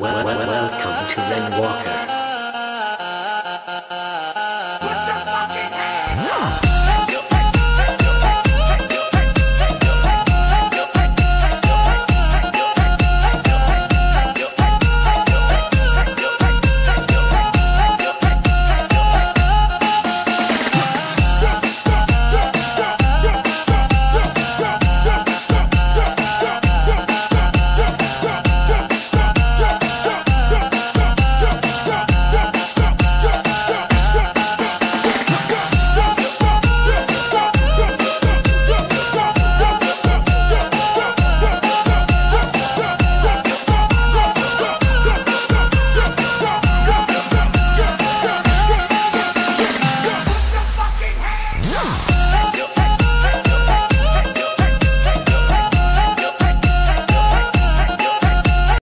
Well, well, welcome to Ren Walker.